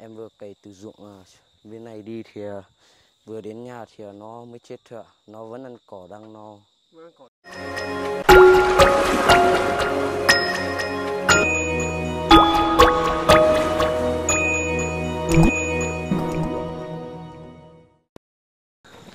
em vừa cày từ ruộng à, bên này đi thì à, vừa đến nhà thì à, nó mới chết ạ nó vẫn ăn cỏ đang no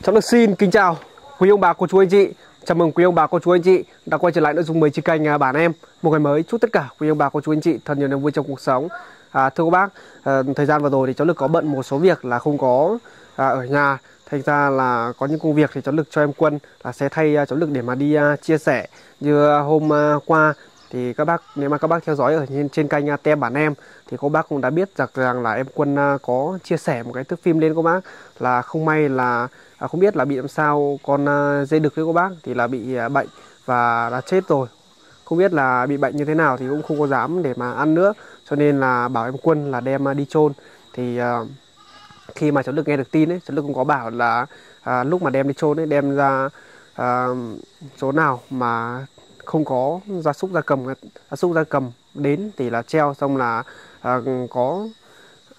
Cháu được xin kính chào quý ông bà cô chú anh chị. Chào mừng quý ông bà cô chú anh chị đã quay trở lại nội dung mới trên kênh bản em. Một ngày mới chúc tất cả quý ông bà cô chú anh chị thật nhiều niềm vui trong cuộc sống. À, thưa các bác, à, thời gian vừa rồi thì cháu lực có bận một số việc là không có à, ở nhà. Thành ra là có những công việc thì cháu lực cho em Quân là sẽ thay à, cháu lực để mà đi à, chia sẻ. Như à, hôm à, qua thì các bác nếu mà các bác theo dõi ở trên, trên kênh à, tem bản em thì các bác cũng đã biết rằng, rằng là em Quân à, có chia sẻ một cái thước phim lên các bác là không may là à, không biết là bị làm sao con à, dây đực với các bác thì là bị à, bệnh và đã chết rồi không biết là bị bệnh như thế nào thì cũng không có dám để mà ăn nữa cho nên là bảo em quân là đem à, đi chôn. Thì uh, khi mà cháu được nghe được tin ấy cháu được cũng có bảo là uh, lúc mà đem đi chôn ấy đem ra uh, chỗ nào mà không có gia súc gia cầm gia súc gia cầm đến thì là treo xong là uh, có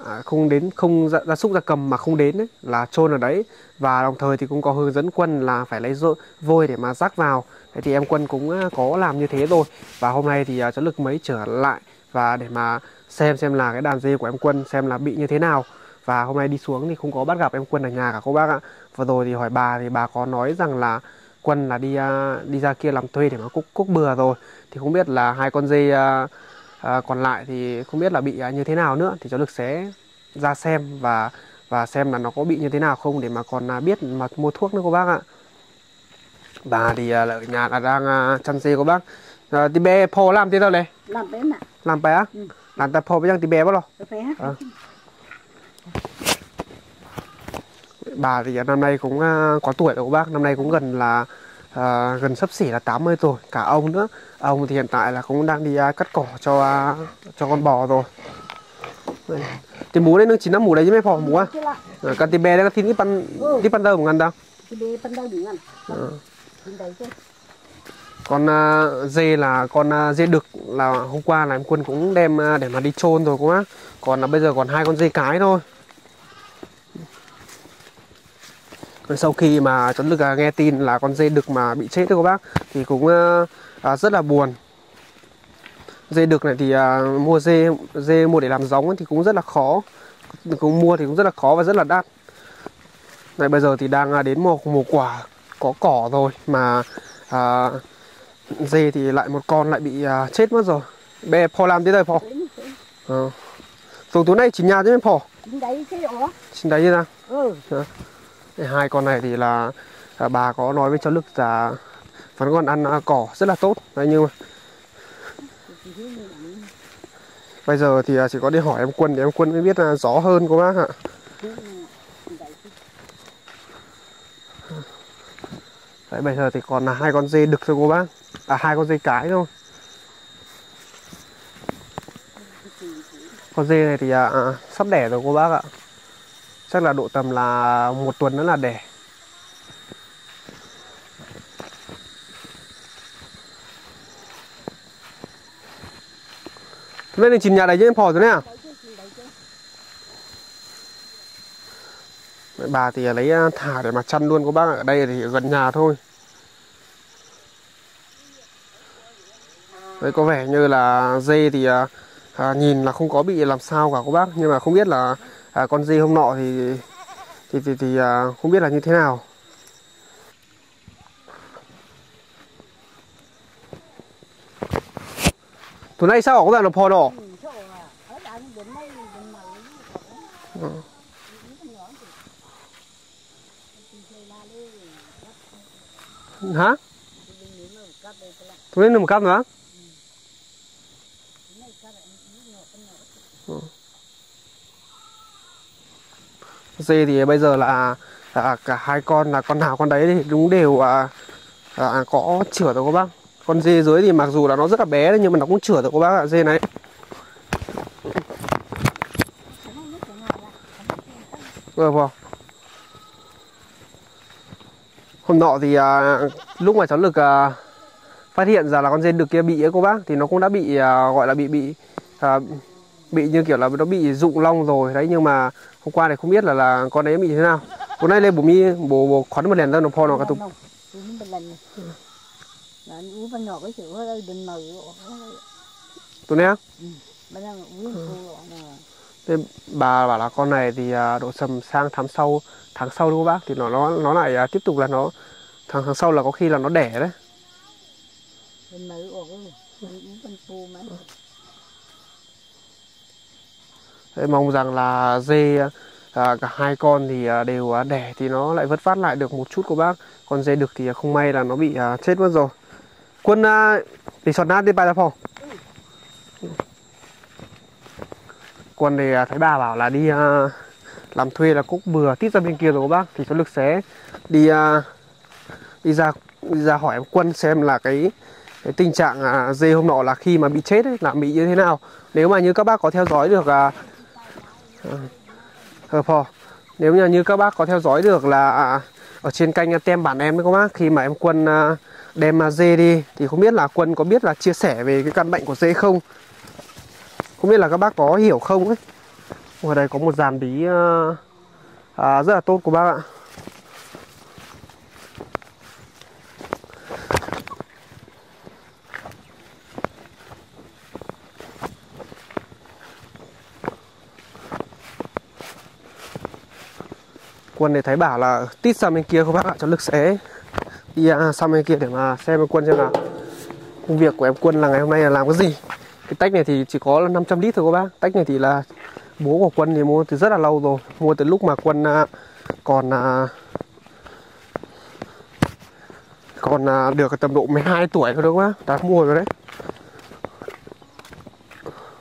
à, không đến không gia, gia súc gia cầm mà không đến ấy, là chôn ở đấy. Và đồng thời thì cũng có hướng dẫn quân là phải lấy rô, vôi để mà rắc vào. Thế thì em quân cũng có làm như thế rồi. Và hôm nay thì cháu lực mới trở lại và để mà xem xem là cái đàn dê của em quân xem là bị như thế nào. Và hôm nay đi xuống thì không có bắt gặp em quân ở nhà cả cô bác ạ. Vừa rồi thì hỏi bà thì bà có nói rằng là quân là đi à, đi ra kia làm thuê để mà cúc cúc bừa rồi. Thì không biết là hai con dê à, à còn lại thì không biết là bị à, như thế nào nữa. Thì cháu được sẽ ra xem và và xem là nó có bị như thế nào không để mà còn biết mà mua thuốc nữa cô bác ạ. Bà thì là ở nhà là đang à, chăn dê cô bác à, tí bé phô làm thế đâu này? Làm bé mà làm bé á? Ừ. làm ta phô với chẳng tí bé bao lo cái Ờ. bà thì năm nay cũng à, có tuổi rồi bác. Năm nay cũng gần là à, gần sắp xỉ là 80 tuổi. Cả ông nữa. Ông thì hiện tại là cũng đang đi à, cắt cỏ cho à, cho con bò rồi. Đây. thì mú đấy nó chỉ năm mú đấy chứ mấy phò mú à là Ờ, cái tí bé đấy nó thịt ít pan Ừ. ít pan đâu một ngàn đâu? Cái bé phân đâu đừng ăn Ờ. bên đấy chứ con uh, dê là con uh, dê đực là hôm qua là em quân cũng đem uh, để mà đi chôn rồi cô bác. Còn là bây giờ còn hai con dê cái thôi. Rồi sau khi mà cháu lực nghe tin là con dê đực mà bị chết đấy cô bác thì cũng rất là buồn. Dê đực này thì mua dê dê mua để làm giống thì cũng rất là khó. Cũng mua thì cũng rất là khó và rất là đắt. Này bây giờ thì đang đến mùa mùa quả có cỏ rồi mà à, dê thì lại một con lại bị à, chết mất rồi. Bé phò làm thế đây phò? Ờ. từ tối nay chỉ nhà chứ mấy phò? Bên đấy chứ đó. Xin đấy ra ừ. Đây, hai con này thì là à, bà có nói với cháu lực là vẫn còn ăn à, cỏ rất là tốt. Đấy nhưng mà bây giờ thì à, chỉ có đi hỏi em quân để em quân mới biết là rõ hơn cô bác ạ. Đấy bây giờ thì còn là hai con dê đực thôi cô bác à hai con dê cái thôi con dê này thì à, à, sắp đẻ rồi cô bác ạ chắc là độ tầm là một tuần nữa là đẻ bên nên chìm nhà đấy chứ em phò rồi nè à? Mẹ bà thì lấy à, thả để mà chăn luôn cô bác ạ. Ở đây thì gần nhà thôi Đấy có vẻ như là dê thì à, à, nhìn là không có bị làm sao cả cô bác. Nhưng mà không biết là à, con dê hôm nọ thì thì thì, thì à, không biết là như thế nào. Tối nay sao có bạn nó phò đỏ? Ở hả? Tối nay một cắt nữa dê thì bây giờ là là cả hai con là con nào con đấy thì đúng đều à, à, à có chửa rồi các bác. Con dê dưới thì mặc dù là nó rất là bé đấy, nhưng mà nó cũng chửa rồi các bác ạ dê này. Vâng vâng. Hôm nọ thì à, lúc mà cháu lực à, phát hiện ra là con dê đực kia bị ấy cô bác thì nó cũng đã bị à, gọi là bị bị à, bị như kiểu là nó bị rụng long rồi. Đấy, nhưng mà hôm qua thì không biết là là con đấy bị thế nào. Hôm nay lên bố mi, bố bố khoắn một lần ra nó phò nó cả tục tụi một lần. Là anh nhỏ cái nè Thế bà bảo là con này thì à, độ sầm sang tháng sau tháng sau đúng không bác? Thì nó nó nó lại à, tiếp tục là nó, tháng tháng sau là có khi là nó đẻ đấy bên mở ổ uống bên cô mà Thế mong rằng là dê à, cả hai con thì à, đều à, đẻ thì nó lại vất phát lại được một chút của bác. Còn dê đực thì à, không may là nó bị à, chết mất rồi. Quân à, đi sọt nát đi bài ra phòng quân thì à, thấy bà bảo là đi à, làm thuê là cúc bừa tít ra bên kia rồi các bác thì cháu lực sẽ đi à, đi ra đi ra hỏi em quân xem là cái cái tình trạng à, dê hôm nọ là khi mà bị chết ấy, là bị như thế nào. Nếu mà như các bác có theo dõi được à, hợp phò nếu như như các bác có theo dõi được là à, ở trên kênh tem bản em đấy các bác khi mà em quân à, đem à, dê đi thì không biết là quân có biết là chia sẻ về cái căn bệnh của dê không? Không biết là các bác có hiểu không ấy? Ở đây có một dàn bí à, à, rất là tốt của bác ạ. Quân này thấy bảo là tít sang bên kia không bác ạ cho lực xé đi à, sang bên kia để mà xem em quân xem là công việc của em quân là ngày hôm nay là làm cái gì. Cái tách này thì chỉ có là 500 lít thôi các bác. Tách này thì là bố của quân thì mua từ rất là lâu rồi. Mua từ lúc mà quân à, còn à, còn à, được tầm độ 12 tuổi thôi đúng không bác? Đã mua rồi đấy.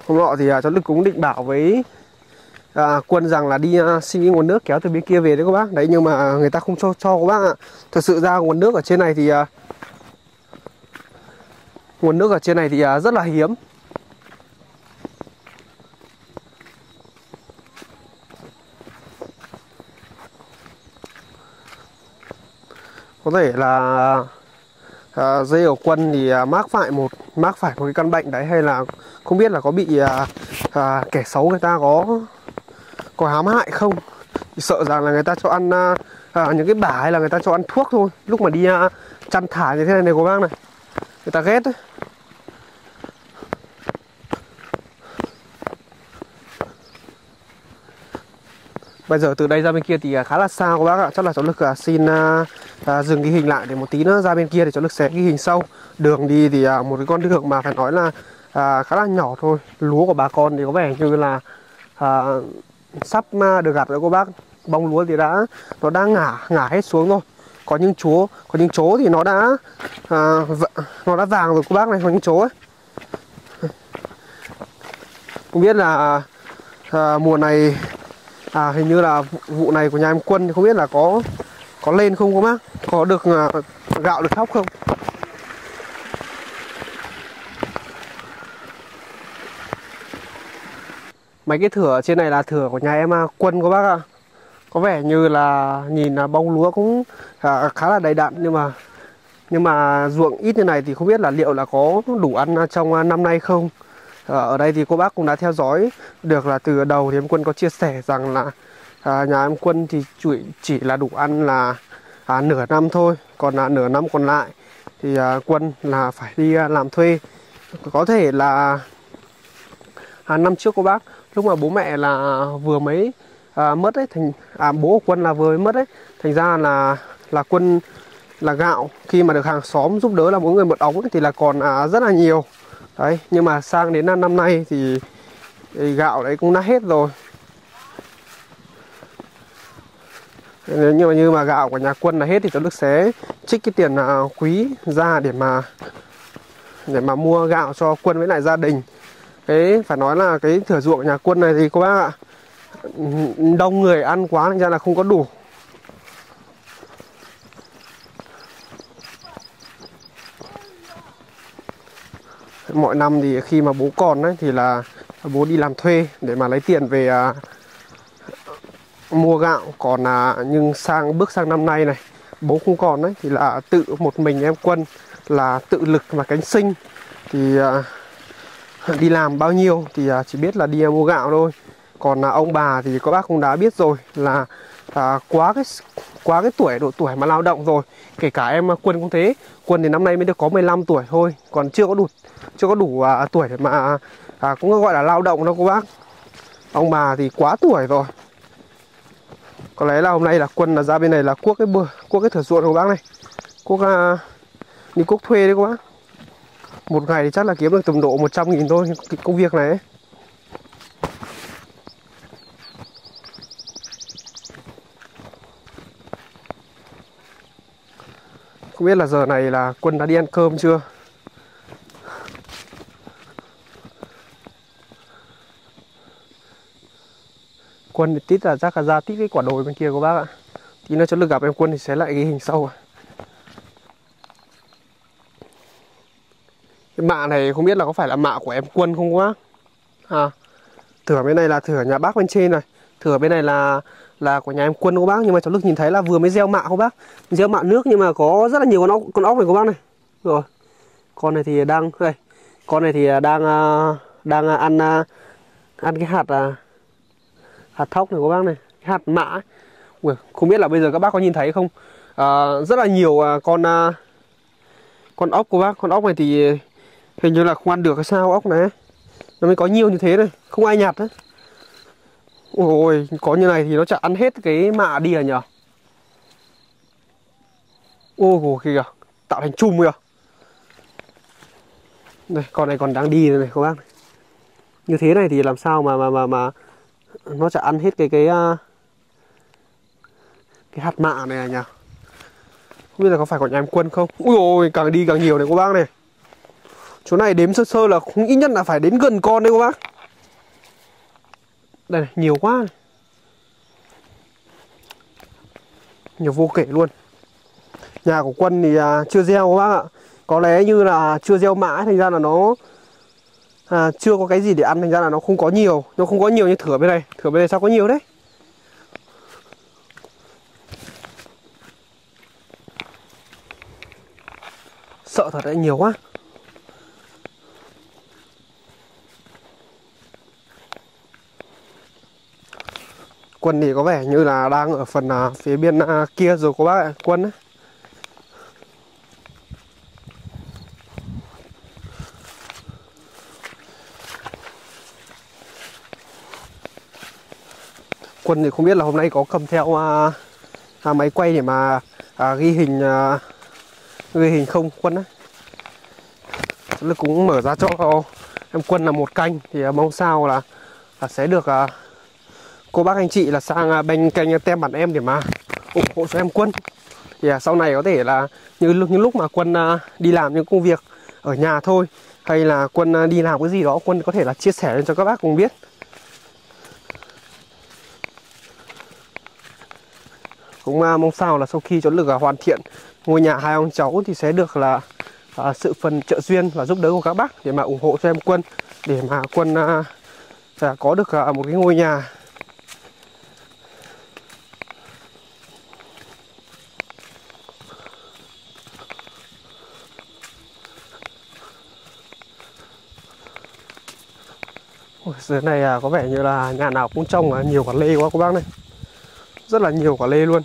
Hôm nọ thì à, cháu lực cũng định bảo với à, quân rằng là đi à, xin cái nguồn nước kéo từ bên kia về đấy các bác. Đấy nhưng mà à, người ta không cho cho các bác ạ. Thật sự ra nguồn nước ở trên này thì à, nguồn nước ở trên này thì à, rất là hiếm. Có thể là à, dây ở quân thì à, mắc phải một mắc phải một cái căn bệnh đấy hay là không biết là có bị à, à, kẻ xấu người ta có có hám hại không? Thì sợ rằng là người ta cho ăn à, à, những cái bả hay là người ta cho ăn thuốc thôi. Lúc mà đi à, chăn thả như thế này này cô bác này người ta ghét đấy. Bây giờ từ đây ra bên kia thì à, khá là xa các bác ạ. Chắc là cháu Lực à, xin à, à, dừng cái hình lại để một tí nữa ra bên kia để cháu Lực sẽ ghi hình sau. Đường đi thì à, một cái con đường mà phải nói là à, khá là nhỏ thôi. Lúa của bà con thì có vẻ như là à, sắp mà được gặt rồi cô bác Bông lúa thì đã nó đang ngả ngả hết xuống rồi Có những chúa có những chỗ thì nó đã à, nó đã vàng rồi cô bác này có những chỗ ấy Không biết là à, mùa này À hình như là vụ- vụ này của nhà em Quân thì không biết là có có lên không cô bác? Có được à, gạo được thóc không? Mấy cái thửa trên này là thửa của nhà em à, Quân của bác ạ. Có vẻ như là nhìn là bông lúa cũng à, khá là đầy đặn nhưng mà nhưng mà ruộng ít như này thì không biết là liệu là có đủ ăn trong à, năm nay không? Ờ, ở đây thì cô bác cũng đã theo dõi được là từ đầu thì em Quân có chia sẻ rằng là à, nhà em Quân thì chỉ, chỉ là đủ ăn là à, nửa năm thôi còn là nửa năm còn lại thì à, Quân là phải đi à, làm thuê có thể là à, năm trước cô bác lúc mà bố mẹ là vừa mới à, mất ấy thành à, bố của Quân là vừa mới mất ấy thành ra là là Quân là gạo khi mà được hàng xóm giúp đỡ là mỗi người một ống ấy, thì là còn à, rất là nhiều. Đấy nhưng mà sang đến à, năm nay thì, thì gạo đấy cũng đã hết rồi. Nhưng như mà như mà gạo của nhà quân là hết thì cháu Đức sẽ trích cái tiền à, quý ra để mà để mà mua gạo cho quân với lại gia đình cái phải nói là cái thửa ruộng nhà quân này thì các bác ạ đông người ăn quá thành ra là không có đủ. Mọi năm thì khi mà bố còn ấy thì là bố đi làm thuê để mà lấy tiền về à, mua gạo. Còn à, nhưng sang bước sang năm nay này bố không còn đấy thì là tự một mình em quân là tự lực và cánh sinh. Thì à, đi làm bao nhiêu thì à, chỉ biết là đi mua gạo thôi. Còn là ông bà thì các bác cũng đã biết rồi là à, quá cái quá cái tuổi độ tuổi mà lao động rồi. Kể cả em à, quân cũng thế. Quân thì năm nay mới được có 15 tuổi thôi còn chưa có đủ chưa có đủ à, tuổi để mà à, à, cũng gọi là lao động đâu các bác. Ông bà thì quá tuổi rồi. Có lẽ là hôm nay là quân là ra bên này là cuốc cái bờ cuốc cái thửa ruộng của bác này. Cuốc à, đi cuốc thuê đấy các bác một ngày thì chắc là kiếm được tầm độ 100 nghìn thôi cái công việc này ấy. Không biết là giờ này là quân đã đi ăn cơm chưa? Quân thì tít là chắc là ra tít cái quả đồi bên kia của bác ạ. Tí nữa cho lực gặp em quân thì sẽ lại ghi hình sau ạ. Mạ này không biết là có phải là mạ của em quân không quá. À, Thửa bên này là thửa nhà bác bên trên này. Thửa bên này là là của nhà em quân cô bác? Nhưng mà cháu Lực nhìn thấy là vừa mới gieo mạ không bác? Gieo mạ nước nhưng mà có rất là nhiều con ốc, con ốc này của bác này. Rồi Con này thì đang đây. Con này thì đang à, đang à, ăn à, ăn cái hạt hạt thóc này của bác này cái hạt mạ ấy. Ui, không biết là bây giờ các bác có nhìn thấy không? À, rất là nhiều con con ốc của bác. Con ốc này thì hình như là không ăn được cái sao, ốc này nó mới có nhiều như thế này, không ai nhặt đấy ôi, có như này thì nó chả ăn hết cái mạ đi à nhở ô kìa, tạo thành chùm kìa. Đây, con này còn đang đi này, các bác như thế này thì làm sao mà mà mà mà nó chả ăn hết cái cái à, cái hạt mạ này à nhờ. Không biết là có phải của nhà em quân không? Ui ôi, càng đi càng nhiều này các bác này chỗ này đếm sơ sơ là không ít nhất là phải đến gần con đấy các bác. Đây này, nhiều quá. Này. nhiều vô kể luôn. Nhà của quân thì à, chưa gieo các bác ạ. Có lẽ như là chưa gieo mã thành ra là nó à, chưa có cái gì để ăn thành ra là nó không có nhiều. Nó không có nhiều như thửa bên này. Thửa bên này sao có nhiều đấy? Sợ thật đấy nhiều quá. Quân thì có vẻ như là đang ở phần à, phía bên à, kia rồi các bác ạ quân ấy. quân thì không biết là hôm nay có cầm theo à, à, máy quay để mà à, ghi hình à, ghi hình không quân ấy. cũng mở ra cho em quân là một canh thì à, mong sao là, là sẽ được à, cô bác anh chị là sang à, bên kênh tem bản em để mà ủng hộ cho em quân. Thì à, sau này có thể là như những lúc mà quân à, đi làm những công việc ở nhà thôi hay là quân à, đi làm cái gì đó quân có thể là chia sẻ lên cho các bác cùng biết. Cũng à, mong sao là sau khi cho lực à, hoàn thiện ngôi nhà hai ông cháu thì sẽ được là à, sự phần trợ duyên và giúp đỡ của các bác để mà ủng hộ cho em quân để mà quân uh, có được à, một cái ngôi nhà Ôi, dưới này à, có vẻ như là nhà nào cũng trồng à, nhiều quả lê quá các bác này. Rất là nhiều quả lê luôn.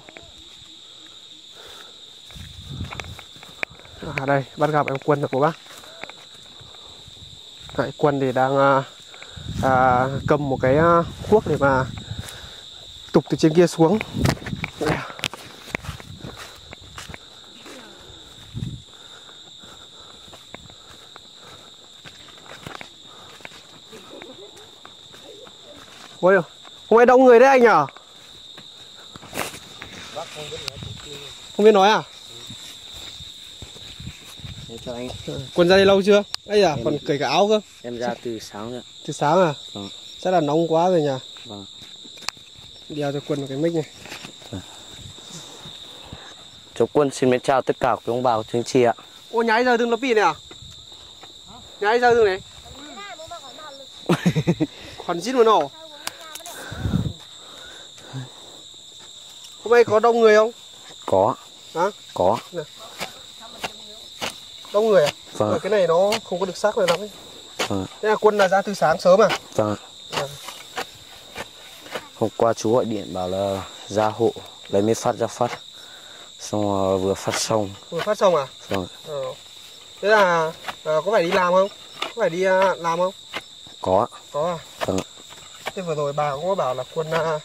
À đây, bắt gặp em Quân rồi các bác. Đấy, Quân thì đang à, à, cầm một cái à, cuốc để mà tục từ trên kia xuống. Không ai đông người đấy anh nhở? Không biết nói à? Để cho anh ừ. Quân ra đây lâu chưa? Ấy à, còn cởi cả áo cơ Em ra từ sáng rồi Từ sáng à? Vâng Chắc là nóng quá rồi nhỉ? Vâng Đeo cho quân một cái mic này. Chú Quân xin mến chào tất cả quý ông bà và chương chị ạ Ô nhái giờ đừng lớp này à? Nhái giờ đừng này Còn chín mà nổ Hôm nay có đông người không? Có Hả? Có Đông người à? Vâng cái này nó không có được sắc này lắm ấy vâng. Thế là quân là ra từ sáng sớm à? Vâng ạ. Vâng. Hôm qua chú gọi điện bảo là ra hộ lấy mới phát ra phát. Xong vừa phát xong. Vừa phát xong à? Vâng. Ờ. Thế là à, có phải đi làm không? Có phải đi à, làm không? Có. Có à? Vâng. Thế vừa rồi bà cũng có bảo là quân à,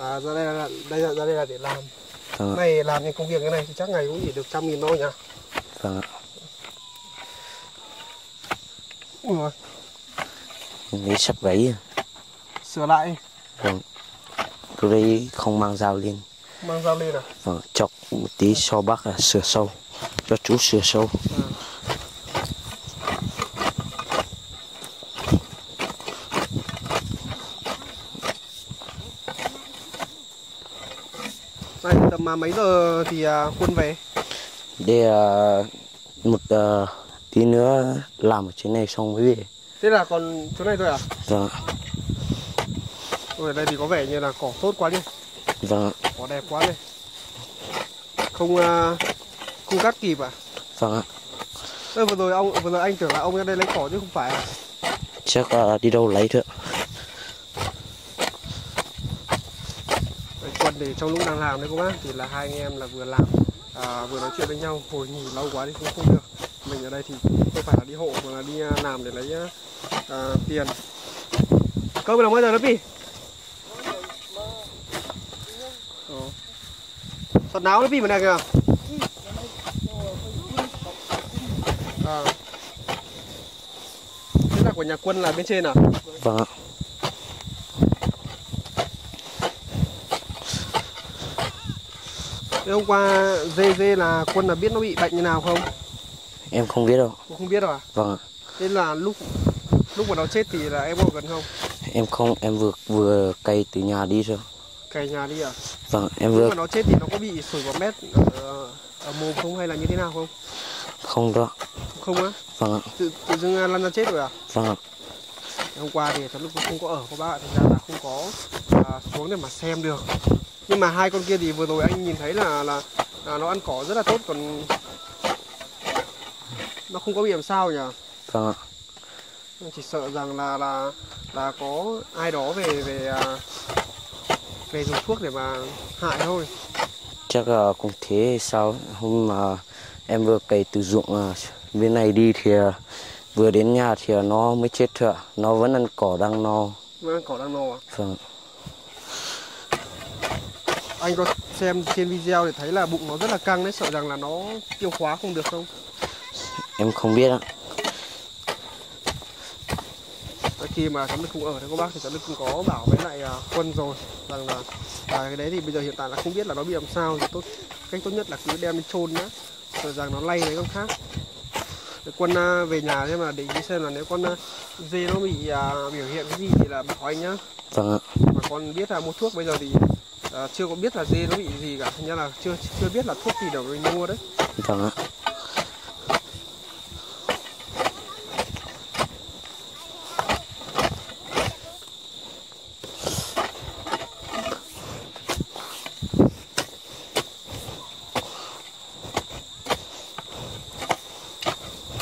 à, ra đây là đây là ra đây là để làm. Vâng. Này làm những công việc cái này thì chắc ngày cũng chỉ được trăm nghìn thôi nhỉ? Vâng. ạ. Ui Lấy sắp gáy. sửa lại Vâng. Lúc đấy không mang dao lên. mang dao lên à? Vâng. Chọc một tí cho bác là sửa sâu. Cho chú sửa sâu. Này tầm à, mấy giờ thì à, quân về? Để à, một à, tí nữa làm ở trên này xong mới về. Thế là còn chỗ này thôi à? Vâng. ở đây thì có vẻ như là cỏ tốt quá nhỉ? Vâng. Cỏ đẹp quá này. Không à, không cắt kịp à? Vâng. ạ. Ơ vừa rồi ông vừa rồi anh tưởng là ông ra đây lấy cỏ chứ không phải à? Chắc à, đi đâu lấy thôi. ạ. Để thì trong lúc đang làm đấy cô bác thì là hai anh em là vừa làm à, vừa nói chuyện với nhau hồi nghỉ lâu quá thì cũng không được mình ở đây thì không phải là đi hộ mà là đi à, làm để lấy à, à, tiền cơm là bao giờ đó pi ờ. sọt náo nó pi mà này kìa à. Thế là của nhà quân là bên trên à? Vâng. ạ. Thế hôm qua dê dê là quân là biết nó bị bệnh như nào không? Em không biết đâu. Không biết đâu à? Vâng. ạ. Thế là lúc lúc mà nó chết thì là em có gần không? Em không, em vừa vừa cày từ nhà đi thôi. Cày nhà đi à? Vâng, em Lúc vừa mà nó chết thì nó có bị sủi vào mét ở, ở mồm không hay là như thế nào không? không đó. Không á? Vâng ạ. Tự, tự dưng à, lăn ra chết rồi à? Vâng ạ. Hôm qua thì cháu lúc không có ở các bạn Thành ra là không có à, xuống để mà xem được Nhưng mà hai con kia thì vừa rồi anh nhìn thấy là là, là nó ăn cỏ rất là tốt Còn nó không có bị làm sao nhỉ? Vâng ạ. chỉ sợ rằng là là là có ai đó về về à, về dùng thuốc để mà hại thôi Chắc là cũng thế sao. Hôm mà em vừa cày từ ruộng à, bên này đi thì à, vừa đến nhà thì nó mới chết ạ. Nó vẫn ăn cỏ đang no. vẫn ăn cỏ đang no à? Vâng. Anh có xem trên video để thấy là bụng nó rất là căng đấy sợ rằng là nó tiêu hóa không được không Em không biết ạ. Khi mà cháu Đức không ở đấy các bác thì cháu Đức cũng có bảo với lại à, quân rồi rằng là à, cái đấy thì bây giờ hiện tại là không biết là nó bị làm sao thì tốt cách tốt nhất là cứ đem đi chôn nhá sợ rằng nó lây đấy không khác Để quân à, về nhà xem là để ý xem là nếu con à, dê nó bị à, biểu hiện cái gì thì là bảo anh nhá Vâng ạ. mà con biết là mua thuốc bây giờ thì à, chưa có biết là dê nó bị gì cả thành ra là chưa chưa biết là thuốc gì để mình mua đấy Vâng ạ.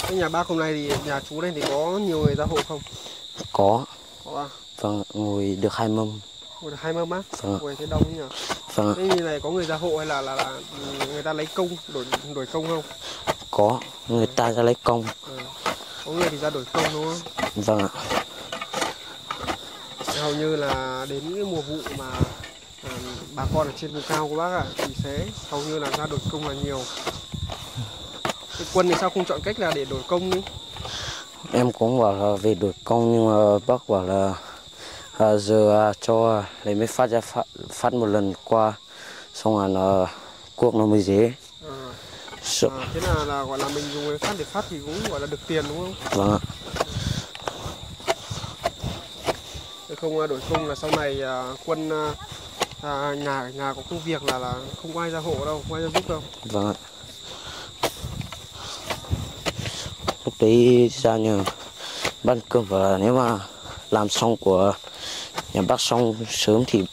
cái nhà bác hôm nay thì nhà chú đây thì có nhiều người ra hộ không Có. có à Vâng. Ngồi được hai mâm. Hai mâm á Vâng ạ. ngồi thế đông nhỉ Vâng thế như này có người ra hộ hay là là, là người ta lấy công đổi đổi công không Có. Người ta ra lấy công. ừ. có người thì ra đổi công đúng không Vâng ạ. hầu như là đến cái mùa vụ mà à, bà con ở trên vùng cao của bác ạ thì sẽ hầu như là ra đổi công là nhiều cái quân thì sao không chọn cách là để đổi công đi Em cũng bảo là về đổi công nhưng mà bác bảo là à, giờ à, cho lấy mới phát ra phát, phát một lần qua xong rồi nó cuốc nó mới dễ. à, Sợ. à, thế là, là gọi là mình dùng cái phát để phát thì cũng gọi là được tiền đúng không Vâng ạ. Không à, đổi công là sau này à, quân à, à, nhà nhà có công việc là là không có ai ra hộ đâu không ai ra giúp đâu Vâng ạ. Lúc đấy ra nhờ ban cơm là nếu mà làm xong của nhà bác xong sớm thì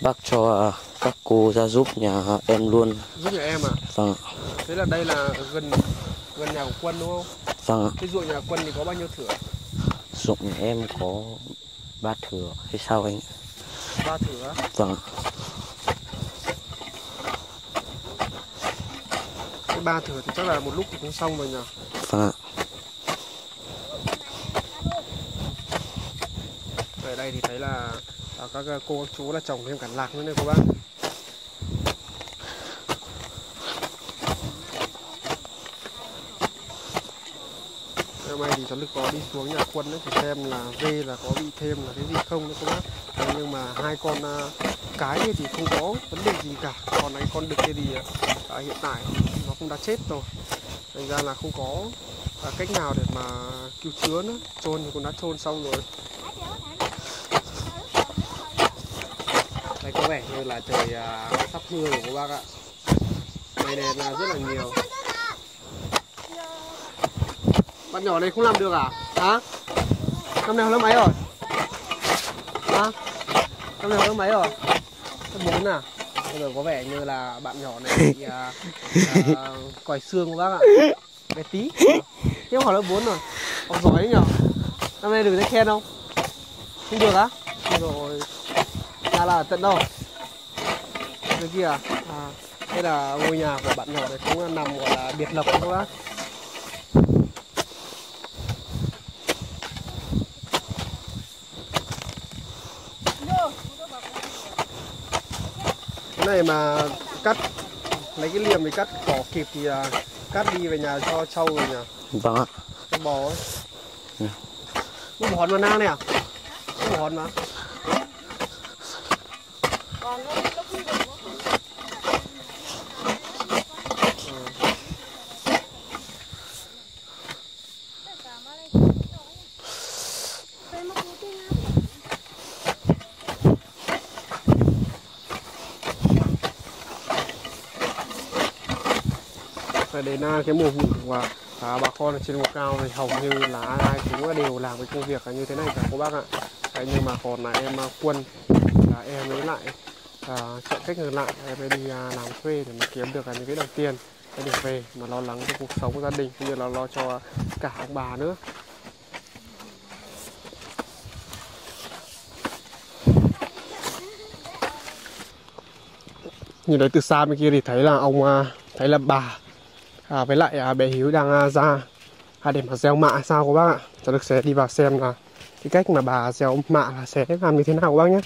bác cho các cô ra giúp nhà em luôn. giúp nhà em à? Vâng thế là đây là gần gần nhà của quân đúng không? Vâng ạ. cái ruộng nhà quân thì có bao nhiêu thửa? Dụng nhà em có ba thửa. Hay sao anh? Ba thửa vâng cái ba thửa thì chắc là một lúc thì cũng xong rồi nhỉ? Vâng ạ này thì thấy là à, các à, cô các chú là trồng thêm cả lạc nữa này cô bác. Hôm nay thì cháu lực có đi xuống nhà quân ấy, thì xem là dê là có bị thêm là cái gì không đấy cô bác. Thế nhưng mà hai con à, cái thì không có vấn đề gì cả. Còn này con đực kia thì à, à, hiện tại nó cũng đã chết rồi. Thành ra là không có à, cách nào để mà cứu chữa nữa. Chôn thì cũng đã chôn xong rồi đây có vẻ như là trời uh, sắp mưa rồi các bác ạ. Mây đèn là rất là nhiều. Bạn nhỏ này không làm được à? Hả? Năm nay lớp mấy rồi? Hả? Năm nay lớp mấy rồi? Lớp bốn à? Bây giờ có vẻ như là bạn nhỏ này bị uh, uh, còi xương của bác ạ. Bé tí. Tiếp hỏi lớp 4 rồi. Học giỏi đấy nhở? Năm nay được giấy khen không? Không được á? Rồi. Là là tận đâu? Kia. À? đây là ngôi nhà của bạn nhỏ này cũng nằm gọi là biệt lập các bác. Cái này mà cắt lấy cái liềm thì cắt cỏ kịp thì à, cắt đi về nhà cho trâu rồi nhỉ? Vâng ạ. Cho bò ấy. Ừ. bò hòn mà nang này à? Bò hòn mà còn nó nó không được nó và đến cái mùa vụ và à, bà con ở trên vùng cao thì hầu như là ai cũng đều làm cái công việc như thế này cả cô bác ạ. Đấy, nhưng mà còn là em à, quân là em mới lại à, chọn cách ngược lại em mới đi à, làm thuê để mà kiếm được à, những cái đồng tiền để được về mà lo lắng cho cuộc sống của gia đình cũng như là lo cho cả ông bà nữa. Nhìn đấy từ xa bên kia thì thấy là ông à, thấy là bà à, với lại à, bé Hiếu đang à, ra à, để mà gieo mạ sao các bác ạ? Cho được sẽ đi vào xem là cái cách mà bà gieo mạ là sẽ làm như thế nào các bác nhé.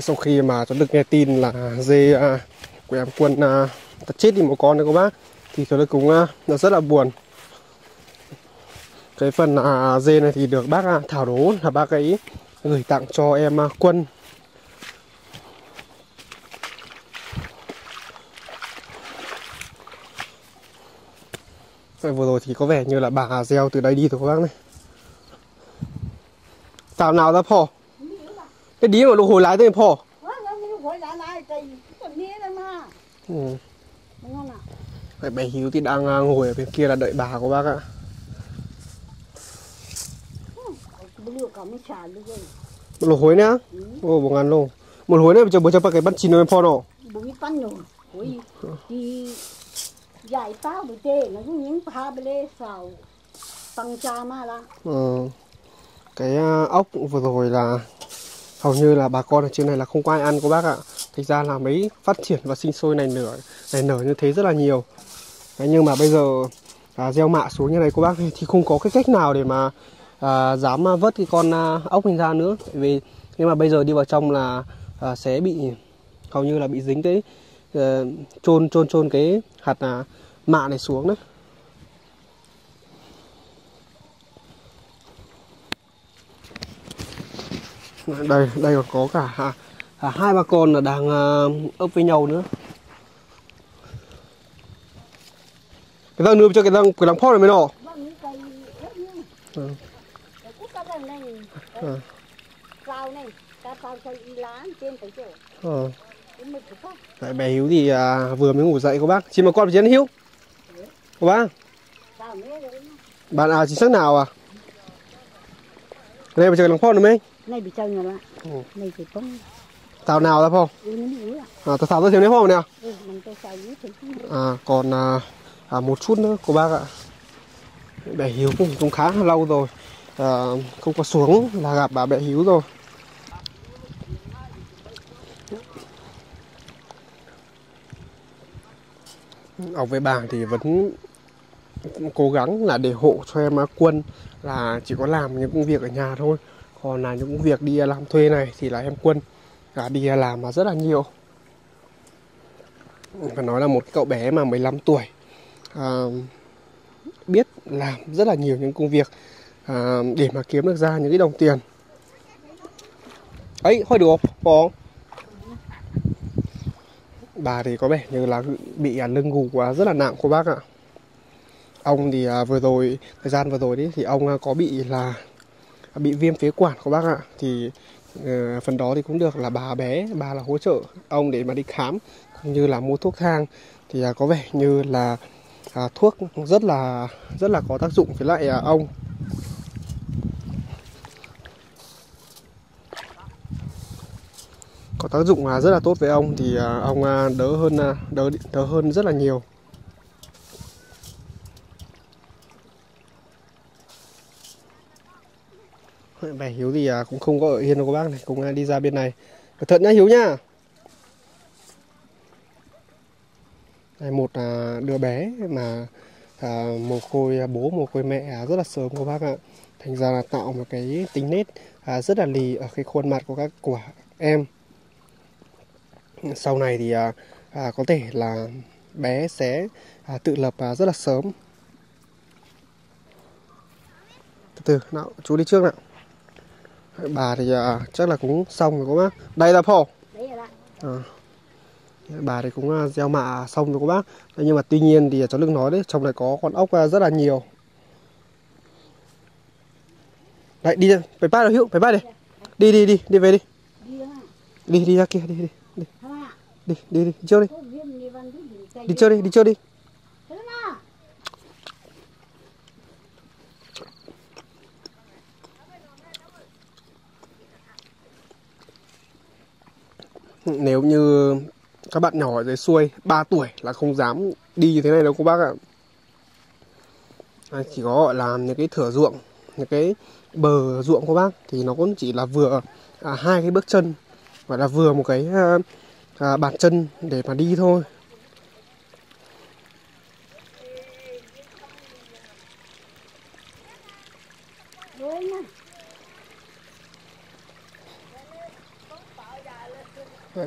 Sau khi mà cháu được nghe tin là à, dê à, của em quân à, đã chết đi một con đấy các bác thì cháu được cũng à, rất là buồn. Cái phần à, dê này thì được bác à, Thảo Đố là bác ấy gửi tặng cho em à, quân. Vậy vừa rồi thì có vẻ như là bà gieo từ đây đi rồi các bác này. Tào nào ra phò. Cái đĩa mà đồ hồi tới lại nghe đây mà. Ừ. Vậy bé Hiếu thì đang à, ngồi ở bên kia là đợi bà của bác ạ. Đi rồi. Một lỗ hối nữa. Ồ, một ngàn lô. Một hối nữa bây giờ bữa cái bắn chín rồi phò đó bụi pan rồi. Bụi thì giải tao bụi tê nó cũng những pha bê lê sao tăng cha mà là Ờ, cái à, ốc vừa rồi là hầu như là bà con ở trên này là không có ai ăn cô bác ạ. Thành ra là mấy phát triển và sinh sôi này nở này nở như thế rất là nhiều. Đấy, nhưng mà bây giờ à, gieo mạ xuống như này cô bác thì không có cái cách nào để mà à, dám vớt cái con à, ốc mình ra nữa. Tại vì nhưng mà bây giờ đi vào trong là à, sẽ bị hầu như là bị dính cái ờ, trôn trôn trôn cái hạt à, mạ này xuống đấy. Đây đây còn có cả à, à, hai bà con là đang à, ấp với nhau nữa. Cái thằng nương cho cái thằng cái thằng phó này mới nọ vâng Ừ. này này Ừ. này ờ. phát Đấy, bé Hiếu thì à, vừa mới ngủ dậy cô bác. Xin mà con chiến Hiếu. Cô bác. Bạn à chính xác nào à? Đây bây giờ lòng phong được mấy này bị chơi rồi Ừ. này thì không tàu nào nó bị à tàu thảo ra thiếu đấy phong nào? Ừ tôi không à, còn à, à, một chút nữa của bác ạ. Bẻ hiếu cũng, cũng khá lâu rồi. À, không có xuống là gặp bà bẻ hiếu rồi. Ông với bà thì vẫn cố gắng là để hộ cho em quân là chỉ có làm những công việc ở nhà thôi còn là những việc đi làm thuê này thì là em quân à, đi làm mà rất là nhiều. Phải nói là một cậu bé mà 15 tuổi à, biết làm rất là nhiều những công việc à, để mà kiếm được ra những cái đồng tiền. Ấy thôi được không? Bà thì có vẻ như là bị à, lưng gù quá rất là nặng cô bác ạ. Ông thì à, vừa rồi thời gian vừa rồi đấy thì ông à, có bị là bị viêm phế quản của bác ạ. Thì uh, phần đó thì cũng được là bà bé bà là hỗ trợ ông để mà đi khám cũng như là mua thuốc thang. Thì uh, có vẻ như là uh, thuốc rất là rất là có tác dụng với lại uh, ông. Có tác dụng là rất là tốt với ông. Thì ông đỡ hơn đỡ đỡ hơn rất là nhiều. Bé Hiếu thì à, cũng không có ở yên đâu các bác này, cũng à, đi ra bên này. Cẩn thận nhá Hiếu nhá. Đây một à, đứa bé mà à, mồ côi à, bố mồ côi mẹ à, rất là sớm các bác ạ. Thành ra là tạo một cái tính nết à, rất là lì ở cái khuôn mặt của các của em. Sau này thì à, à, có thể là bé sẽ à, tự lập à, rất là sớm. Từ từ, nào chú đi trước nào bà thì à, chắc là cũng xong rồi các bác. Đây là phò đấy là à. bà thì cũng à, gieo mạ xong rồi các bác. Thế nhưng mà tuy nhiên thì cháu đừng nói đấy trong này có con ốc à, rất là nhiều. Đấy đi phải ba rồi hữu phải ba đi. Đi đi đi đi về đi. Đi đi đi ra kia đi đi đi. Mà đi đi đi, đi chơi đi. Đi đi đi chơi đi đi. chơi đi thế mà nếu như các bạn nhỏ ở dưới xuôi 3 tuổi là không dám đi như thế này đâu cô bác ạ. À, chỉ có gọi là những cái thửa ruộng những cái bờ ruộng của bác thì nó cũng chỉ là vừa à, hai cái bước chân gọi là vừa một cái à, à, bàn chân để mà đi thôi.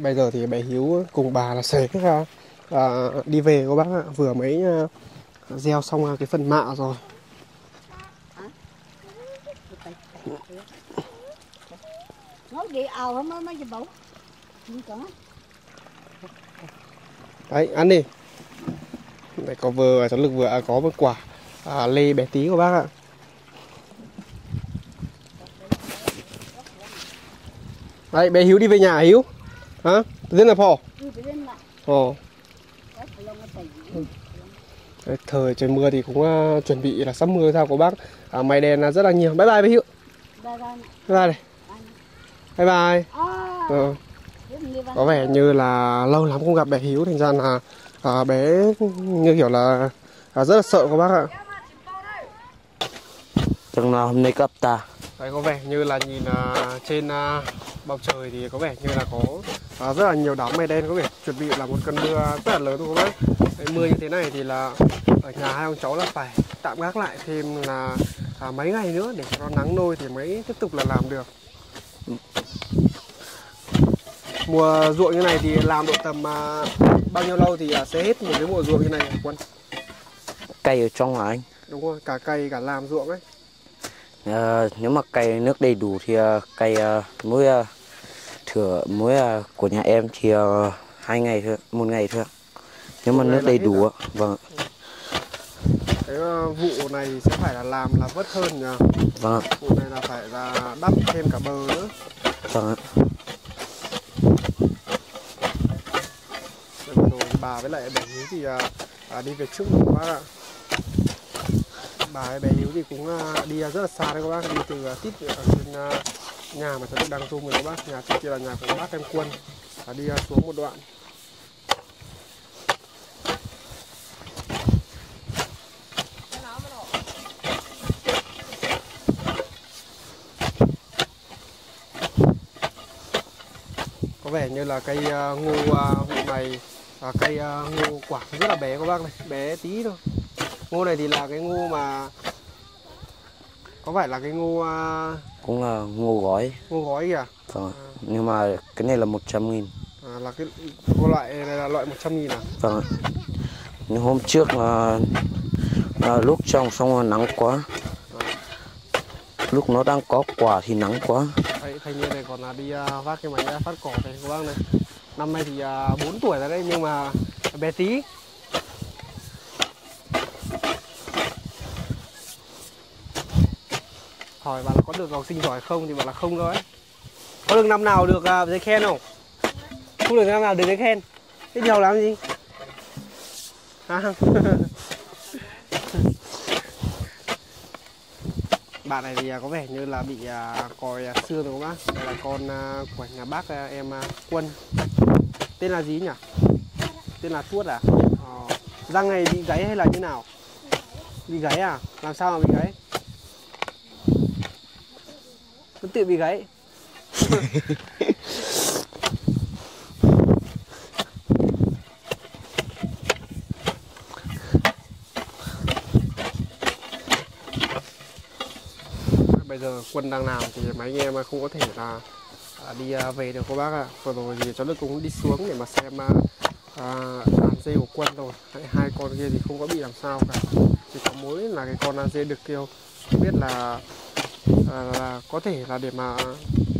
Bây giờ thì bé Hiếu cùng bà là sẽ à, à, đi về các bác ạ. Vừa mới à, gieo xong à, cái phần mạ rồi. Đấy ăn đi. Đây có vừa cháu lực vừa à, có một quả à, lê bé tí của bác ạ. Đấy bé Hiếu đi về nhà hả, Hiếu hả thế là phò? Đi phải lên lại. Ồ có phải lòng nó tẩy. Đấy, thời trời mưa thì cũng à, chuẩn bị là sắp mưa sao của bác. À, mây đen là rất là nhiều. Bye bye bé Hiếu ra ra này bye bye này. Bye bye. À. Ờ. có vẻ như là lâu lắm không gặp bé Hiếu. Thành ra là à, bé như kiểu là à, rất là sợ các bác ạ. Chừng nào hôm nay cấp ta Đấy có vẻ như là nhìn à, trên à, bầu trời thì có vẻ như là có à, rất là nhiều đám mây đen có vẻ chuẩn bị là một cơn mưa rất là lớn thôi các bác. Đấy, mưa như thế này thì là ở nhà hai ông cháu là phải tạm gác lại thêm là à, mấy ngày nữa để cho nắng nôi thì mới tiếp tục là làm được. Mùa ruộng như này thì làm độ tầm à, bao nhiêu lâu thì à, sẽ hết một cái mùa ruộng như này hả quân? Cây ở trong hả anh Đúng rồi, cả cây cả làm ruộng ấy. Ờ, Nếu mà cây nước đầy đủ thì ờ, cây ờ, mỗi ờ, thửa mỗi ờ, của nhà em thì ờ, hai ngày thôi một ngày thôi. Nếu mà Một nước đầy đủ à? ạ Vâng Cái à, vụ này sẽ phải là làm là vất hơn nhỉ? vâng ạ, Vụ này là phải là đắp thêm cả bờ nữa. vâng ạ Rồi bà với lại bảy Hiếu thì à, à, đi về trước các bác ạ bà ấy bé hiếu thì cũng à, đi rất là xa đấy các bác. Đi từ à, tít ở trên à, nhà mà cháu đức đang zoom rồi các bác. Nhà trước kia là nhà của bác em quân. Và đi xuống một đoạn. Có vẻ như là cây ngô à, này cây ngô quả rất là bé các bác này. Bé tí thôi ngô này thì là cái ngô mà có phải là cái ngô à, cũng là ngô gói. ngô gói kìa? Vâng ạ. nhưng mà cái này là 100 nghìn. À, là cái ngô loại này là loại 100 nghìn à? Vâng nhưng hôm trước là, là lúc trồng xong rồi nắng quá. Lúc nó đang có quả thì nắng quá. Đấy, thanh niên này còn là đi à, vác cái máy à, phát cỏ này các bác này. Năm nay thì à, 4 tuổi rồi đấy nhưng mà bé tí hỏi bạn là có được học sinh giỏi không thì bạn là không thôi. Có được năm nào được à, giấy khen không? Không được năm nào được giấy khen. Thế nhiều làm gì? À. bạn này thì à, có vẻ như là bị à, còi à, xương rồi không bác? Đây là con à, của nhà bác à, em à, quân. Tên là gì nhỉ? Tên là tuốt à? Ờ. răng này bị gáy hay là như nào? Bị gáy à? Làm sao mà bị gáy nó tự bị gáy. Bây giờ quân đang làm thì mấy anh em không có thể là à, đi à, về được các bác ạ. Vừa rồi thì cháu đức cũng đi xuống để mà xem à, à đàn dê của quân rồi hai, con kia thì không có bị làm sao cả. Chỉ có mỗi là cái con đàn dê được kêu không biết là, à, là có thể là để mà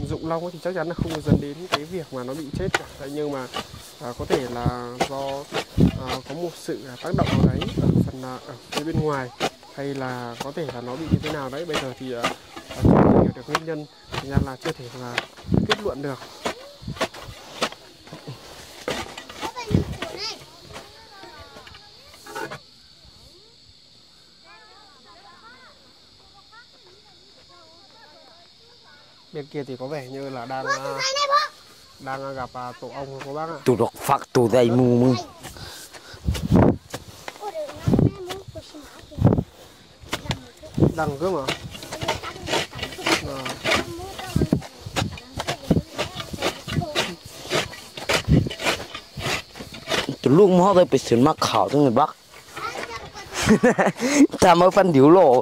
dụng long ấy thì chắc chắn là không dẫn đến cái việc mà nó bị chết cả. Đấy, nhưng mà à, có thể là do à, có một sự à, tác động nào đấy ở phần à, ở phía bên ngoài hay là có thể là nó bị như thế nào đấy. Bây giờ thì à, à chưa hiểu được nguyên nhân. Thành ra là chưa thể là kết luận được. Bên kia thì có vẻ như là đang à, đang gặp à, tổ ong của bác ạ. Tụ độc phạt tụ dây mù mù đằng cơ mà. Tụ lúc mà tôi bị sườn mắc khảo cho người bắc. Ta mới phân điếu lộ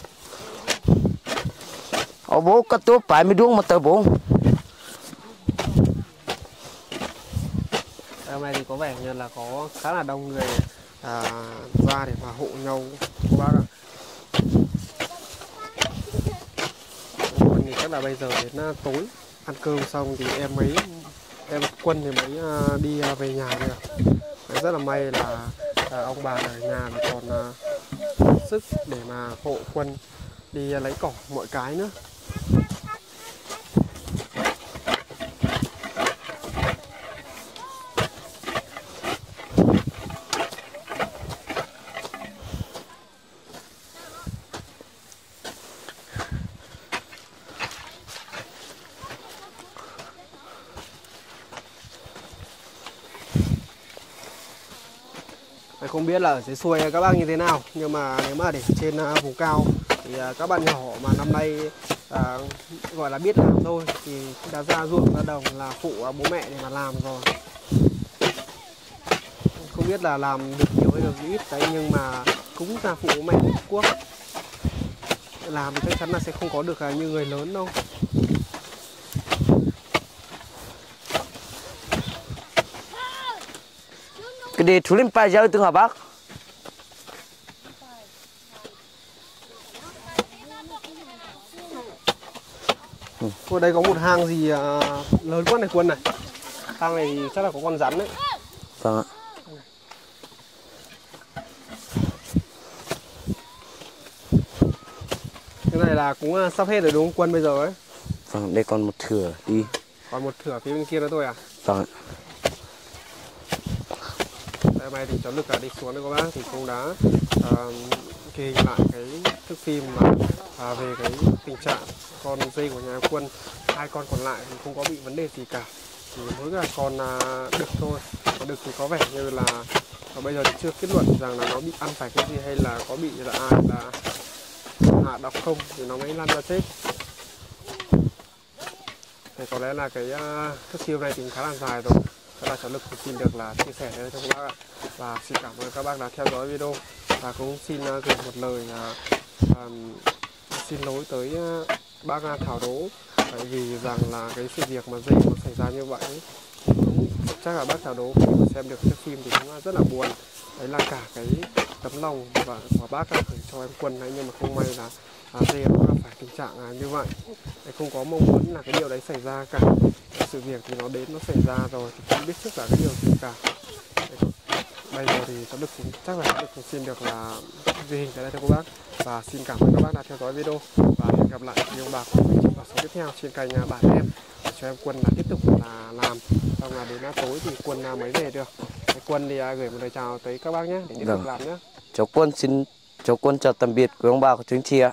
bố có tố phải mới đúng mà tờ bố hôm nay thì có vẻ như là có khá là đông người à, ra để mà hộ nhau các bác ạ mình thì chắc là bây giờ đến à, tối ăn cơm xong thì em mấy em quân thì mới à, đi à, về nhà rồi ạ. Rất là may là à, ông bà ở nhà còn à, sức để mà hộ quân đi à, lấy cỏ mọi cái nữa không biết là ở dưới xuôi các bác như thế nào, nhưng mà nếu mà để trên à, vùng cao thì à, các bạn nhỏ mà năm nay à, gọi là biết làm thôi. Thì đã ra ruộng ra đồng là phụ à, bố mẹ để mà làm rồi. Không biết là làm được nhiều hay được ít đấy nhưng mà cũng là phụ bố mẹ quốc. Làm thì chắc chắn là sẽ không có được à, như người lớn đâu. Cái đề thủ lên bài giáo từng hả bác Ở đây có một hang gì à, lớn quá này quân này. Hang này chắc là có con rắn đấy. vâng ạ Cái này là cũng à, sắp hết rồi đúng không quân bây giờ ấy? vâng đây còn một thửa đi Còn một thửa phía bên kia nữa thôi à? vâng ạ Đây nay thì cháu Lực đã đi xuống đây các bác thì cũng đã à, ghi hình lại cái thước phim mà à, về cái tình trạng con dây của nhà quân hai con còn lại thì không có bị vấn đề gì cả. Chỉ mỗi là con à, đực thôi. Còn đực thì có vẻ như là và bây giờ thì chưa kết luận rằng là nó bị ăn phải cái gì hay là có bị là ai là hạ độc không thì nó mới lăn ra chết. Thì có lẽ là cái uh, thước này thì khá là dài rồi. Thế là cháu Lực xin được là chia sẻ đến cho các bác ạ. Và xin cảm ơn các bác đã theo dõi video. Và cũng xin à, gửi một lời uh, um, xin lỗi tới ba bác Thảo Đỗ. Bởi vì rằng là cái sự việc mà dây nó xảy ra như vậy cũng chắc là bác Thảo Đỗ khi mà xem được cái phim thì cũng rất là buồn. Đấy là cả cái tấm lòng và của bác đã gửi cho em quân đấy nhưng mà không may là à, dây nó gặp phải tình trạng à, như vậy. Đấy, không có mong muốn là cái điều đấy xảy ra cả. Cái sự việc thì nó đến nó xảy ra rồi thì không biết trước cả cái điều gì cả bây giờ thì cháu được cũng chắc là được cũng xin được là ghi hình cái đây cho các bác. Và xin cảm ơn các bác đã theo dõi video. Và hẹn gặp lại ông bà của mình trong số tiếp theo trên kênh à, bản em. Để cho em quân là tiếp tục là làm. Xong là đến tối thì quân à, mới về được. Quân thì à, gửi một lời chào tới các bác nhé để tiếp tục Vâng. làm nhé. Cháu quân xin cháu quân chào tạm biệt quý ông bà của chú anh chị ạ